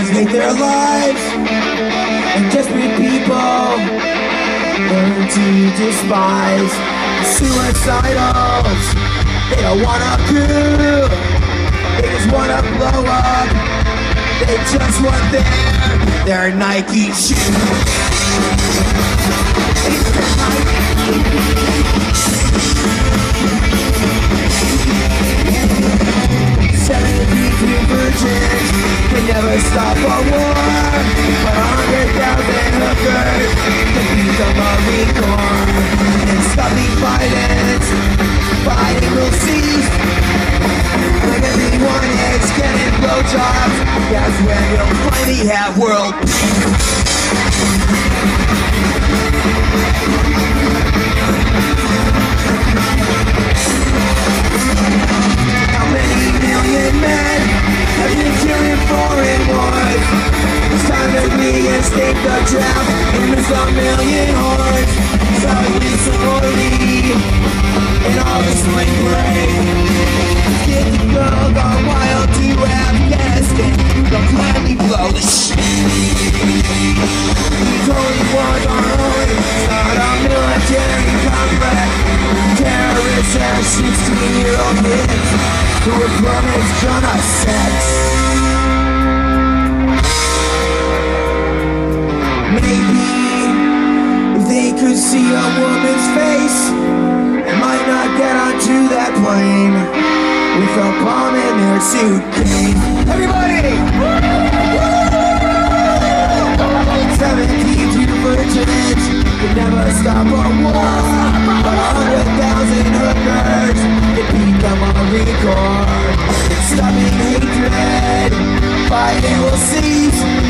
just hate their lives and desperate people learn to despise suicidals. They don't wanna coup, they just wanna blow up. They just want their their Nike shoes. Never stop a war. A hundred thousand hookers beat the Marine Corps. And stop these violence, fighting will cease. When everyone is getting blowjobs, that's when we'll finally have world How reinstate the drought and miss a million hordes. Suddenly sorority and all the spring break. Kids and girls gone wild to Afghanistan. They'll gladly blow the shit. These only wars only. It's not a military conflict. Terrorists have 16 year old kids who were promised John sex. see a woman's face. I might not get onto that plane. With a bomb in their suitcase Everybody! Seventeen beautiful church Could never stop a war. A hundred thousand hookers. Could beat become a record. It's stubborn hatred. Fighting will cease.